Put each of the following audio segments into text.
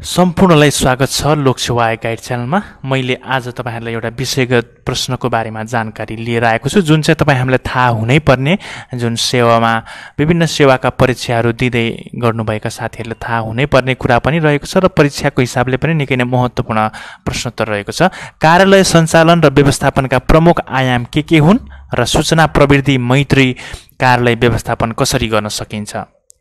सम्पूर्णलाई स्वागत छ लोकसेवा गाइड च्यानलमा। मैले आज तपाईँहरूलाई एउटा विषयगत प्रश्नको बारेमा जानकारी लिएर आएको छु जुन चाहिँ तपाईँ हामीलाई थाहा हुनैपर्ने जुन सेवामा विभिन्न सेवाका परीक्षाहरू दिँदै गर्नुभएका साथीहरूले थाहा हुनैपर्ने कुरा पनि रहेको छ र परीक्षाको हिसाबले पनि निकै नै महत्त्वपूर्ण प्रश्नोत्तर रहेको छ। कार्यालय सञ्चालन र व्यवस्थापनका प्रमुख आयाम के के हुन् र सूचना प्रविधि मैत्री कार्यालय व्यवस्थापन कसरी गर्न सकिन्छ?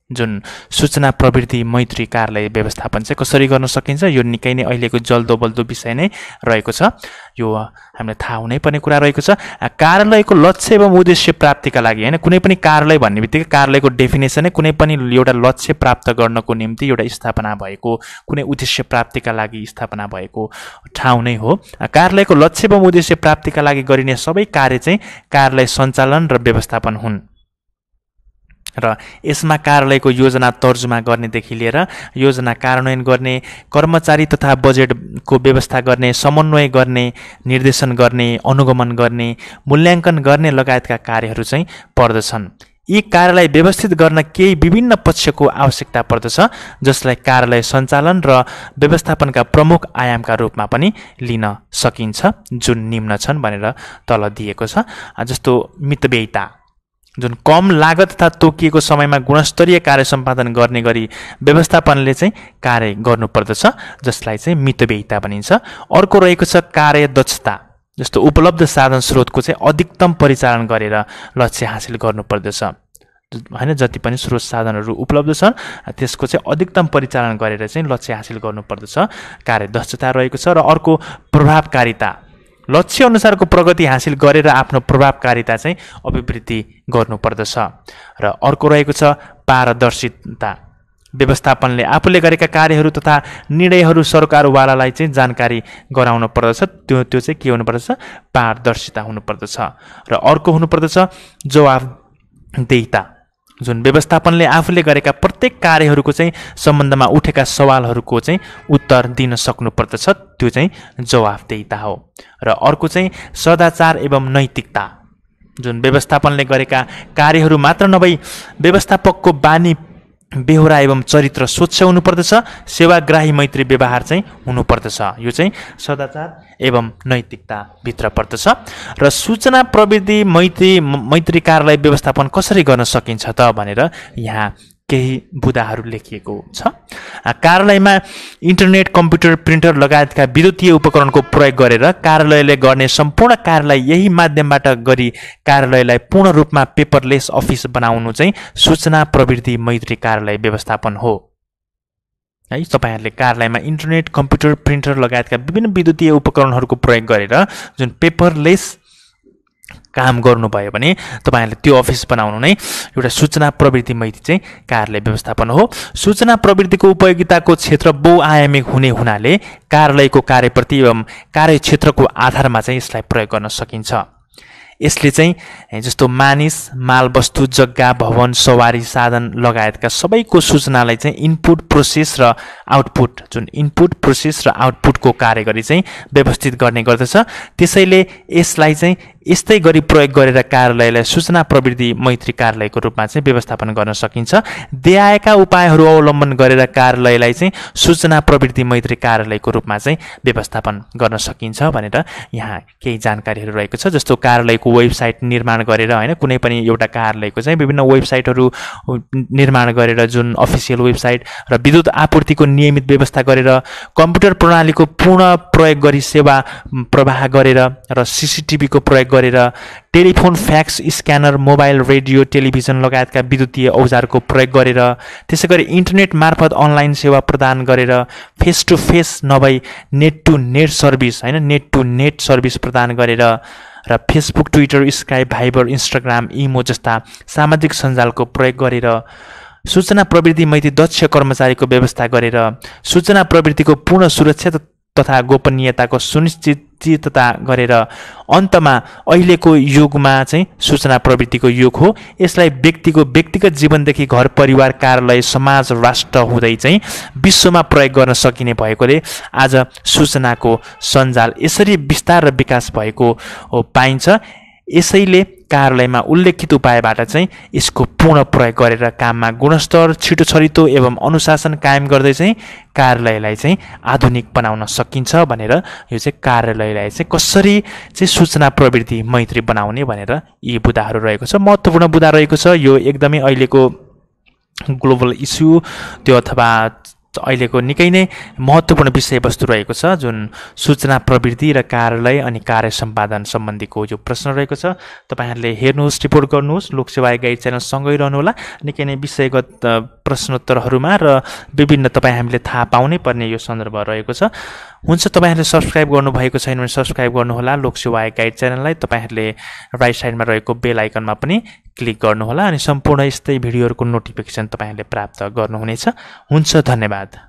जुन सूचना प्रवृत्ति मैत्री कार्यालय व्यवस्थापन चाहिँ कसरी गर्न सकिन्छ यो निकै नै अहिलेको जल्दो बल्दो विषय नै रहेको छ। यो हामीलाई थाहा हुनै पर्ने कुरा रहेको छ। कार्यालयको लक्ष्य एवं उद्देश्य प्राप्तिका लागि होइन? कुनै पनि कार्यालय भन्ने बित्तिकै कार्यालयको डेफिनेसनै कुनै पनि एउटा लक्ष्य प्राप्त गर्नको निम्ति एउटा स्थापना भएको कुनै उद्देश्य प्राप्तिका लागि स्थापना भएको ठाउँ नै हो। कार्यालयको लक्ष्य एवं उद्देश्य प्राप्तिका लागि गरिने सबै कार्य चाहिँ कार्यालय सञ्चालन र व्यवस्थापन हुन्। र यसमा कार्यालयको योजना तर्जुमा गर्नेदेखि लिएर योजना कार्यान्वयन गर्ने कर्मचारी तथा बजेटको व्यवस्था गर्ने समन्वय गर्ने निर्देशन गर्ने अनुगमन गर्ने मूल्याङ्कन गर्ने लगायतका कार्यहरू चाहिँ पर्दछन्। यी कार्यलाई व्यवस्थित गर्न केही विभिन्न पक्षको आवश्यकता पर्दछ जसलाई कार्यालय सञ्चालन र व्यवस्थापनका प्रमुख आयामका रूपमा पनि लिन सकिन्छ जुन निम्न छन् भनेर तल दिएको छ। जस्तो मितव्ययिता। जुन कम लागत तथा तोकिएको समयमा गुणस्तरीय कार्य सम्पादन गर्ने गरी व्यवस्थापनले चाहिँ कार्य गर्नुपर्दछ जसलाई चाहिँ मितव्ययिता भनिन्छ। अर्को रहेको छ कार्य दक्षता जस्तो उपलब्ध साधन स्रोतको चाहिँ अधिकतम परिचालन गरेर लक्ष्य हासिल गर्नुपर्दछ। होइन जति पनि स्रोत साधनहरू उपलब्ध छन् त्यसको चाहिँ अधिकतम परिचालन गरेर चाहिँ लक्ष्य हासिल गर्नुपर्दछ। कार्य दक्षता रहेको छ र अर्को प्रभावकारिता। लक्ष्य अनुसारको प्रगति हासिल गरेर आफ्नो प्रभावकारिता चाहिँ अभिवृद्धि गर्नुपर्दछ। र अर्को रहेको छ पारदर्शिता। व्यवस्थापनले आफूले गरेका कार्यहरू तथा निर्णयहरू सरकारवालालाई चाहिँ जानकारी गराउनु पर्दछ। त्यो त्यो चाहिँ के हुनुपर्दछ? पारदर्शिता हुनुपर्दछ। र अर्को हुनुपर्दछ जवाफदेहिता जुन व्यवस्थापनले आफूले गरेका प्रत्येक कार्यहरूको चाहिँ सम्बन्धमा उठेका सवालहरूको चाहिँ उत्तर दिन सक्नुपर्दछ त्यो चाहिँ जवाफदेहिता हो। र अर्को चाहिँ सदाचार एवं नैतिकता। जुन व्यवस्थापनले गरेका कार्यहरू मात्र नभई व्यवस्थापकको बानी बेहोरा एवं चरित्र स्वच्छ हुनुपर्दछ सेवाग्राही मैत्री व्यवहार चाहिँ हुनुपर्दछ। यो चाहिँ सदाचार एवं नैतिकताभित्र पर्दछ। र सूचना प्रविधि मैत्री मैत्री कार्यालय व्यवस्थापन कसरी गर्न सकिन्छ त भनेर यहाँ केही बुदाहरू लेखिएको छ। कार्यालयमा इन्टरनेट कम्प्युटर प्रिन्टर लगायतका विद्युतीय उपकरणको प्रयोग गरेर कार्यालयले गर्ने सम्पूर्ण कार्यलाई यही माध्यमबाट गरी कार्यालयलाई पूर्ण रूपमा पेपरलेस अफिस बनाउनु चाहिँ सूचना प्रवृत्ति मैत्री कार्यालय व्यवस्थापन हो। है तपाईँहरूले कार्यालयमा इन्टरनेट कम्प्युटर प्रिन्टर लगायतका विभिन्न विद्युतीय उपकरणहरूको प्रयोग गरेर जुन पेपरलेस काम गर्नुभयो भने तपाईँहरूले त्यो अफिस बनाउनु नै एउटा सूचना प्रवृत्ति मैत्री चाहिँ कार्यालय व्यवस्थापन हो। सूचना प्रवृत्तिको उपयोगिताको क्षेत्र बहुआयामिक हुने हुनाले कार्यालयको कार्यप्रति एवं कार्यक्षेत्रको आधारमा चाहिँ यसलाई प्रयोग गर्न सकिन्छ। यसले चाहिँ जस्तो मानिस मालवस्तु जग्गा भवन सवारी साधन लगायतका सबैको सूचनालाई चाहिँ इनपुट प्रोसेस र आउटपुट जुन इनपुट प्रोसेस र आउटपुटको कार्य गरी चाहिँ व्यवस्थित गर्ने गर्दछ। त्यसैले यसलाई चाहिँ यस्तै गरी प्रयोग गरेर कार्यालयलाई सूचना प्रविधि मैत्री कार्यालयको रूपमा चाहिँ व्यवस्थापन गर्न सकिन्छ। देहाएका उपायहरू अवलम्बन गरेर कार्यालयलाई चाहिँ सूचना प्रविधि मैत्री कार्यालयको रूपमा चाहिँ व्यवस्थापन गर्न सकिन्छ भनेर यहाँ केही जानकारीहरू रहेको छ जस्तो कार्यालयको वेबसाइट निर्माण गरेर होइन कुनै पनि एउटा कार्यालयको चाहिँ विभिन्न वेबसाइटहरू निर्माण गरेर जुन अफिसियल वेबसाइट र विद्युत आपूर्तिको नियमित व्यवस्था गरेर कम्प्युटर प्रणालीको पूर्ण प्रयोग गरी सेवा प्रवाह गरेर र सिसिटिभीको प्रयोग गरेर telephone fax scanner mobile radio television लगायतका विद्युतीय औजारको प्रयोग गरेर त्यसै गरी इन्टरनेट मार्फत अनलाइन सेवा प्रदान गरेर फेस टु फेस नभई नेट टु नेट सर्भिस होइन नेट टु नेट सर्भिस प्रदान गरेर र Facebook Twitter Skype Viber Instagram imo जस्ता सामाजिक सञ्जालको प्रयोग गरेर सूचना प्रवृत्ति मैत्री दक्ष कर्मचारीको व्यवस्था गरेर सूचना प्रवृत्तिको पूर्ण सुरक्षा तथा गोपनीयताको सुनिश्चितता गरेर अन्तमा अहिलेको युगमा चाहिँ सूचना प्रवृत्तिको युग हो। यसलाई व्यक्तिको व्यक्तिगत जीवनदेखि घर परिवार कार्यालय समाज राष्ट्र हुँदै चाहिँ विश्वमा प्रयोग गर्न सकिने भएकोले आज सूचनाको सञ्जाल यसरी विस्तार र विकास भएको पाइन्छ। यसैले कार्यालयमा उल्लेखित उपायबाट चाहिँ यसको पूर्ण प्रयोग गरेर काममा गुणस्तर छिटो छरितो एवं अनुशासन कायम गर्दै चाहिँ कार्यालयलाई चाहिँ आधुनिक बनाउन सकिन्छ भनेर यो चाहिँ कार्यालयलाई चाहिँ कसरी चाहिँ सूचना प्रवृत्ति मैत्री बनाउने भनेर यी बुदाहरू रहेको छ। महत्त्वपूर्ण बुदा रहेको छ। यो एकदमै अहिलेको ग्लोबल इस्यु त्यो अथवा अहिलेको निकै नै महत्त्वपूर्ण विषयवस्तु रहेको छ जुन सूचना प्रवृत्ति र कार्यालय अनि कार्य सम्पादन सम्बन्धीको यो प्रश्न रहेको छ। तपाईँहरूले हेर्नुहोस् रिपोर्ट गर्नुहोस् लोकसेवा गाइड च्यानलसँगै रहनुहोला। निकै नै विषयगत प्रश्नोत्तरहरूमा र विभिन्न तपाईँ हामीले थाहा पाउनै पर्ने यो सन्दर्भ रहेको छ। हुन्छ तपाईँहरूले सब्सक्राइब गर्नुभएको छैन भने सब्सक्राइब गर्नुहोला। लोकसेवा गाइड च्यानललाई तपाईँहरूले राइट साइडमा रहेको बेल आइकनमा पनि क्लिक गर्नुहोला अनि सम्पूर्ण यस्तै भिडियोहरूको नोटिफिकेसन तपाईँहरूले प्राप्त गर्नुहुनेछ। हुन्छ धन्यवाद।